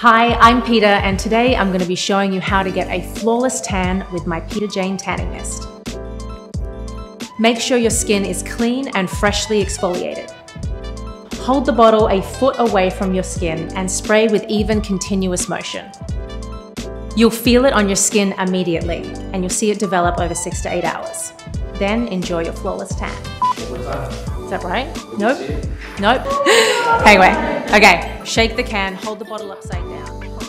Hi, I'm Peta, and today I'm going to be showing you how to get a flawless tan with my Peta Jane Tanning Mist. Make sure your skin is clean and freshly exfoliated. Hold the bottle a foot away from your skin and spray with even continuous motion. You'll feel it on your skin immediately, and you'll see it develop over six to eight hours. Then enjoy your flawless tan. Is that right? Nope. Nope. anyway, Okay, shake the can, hold the bottle upside down.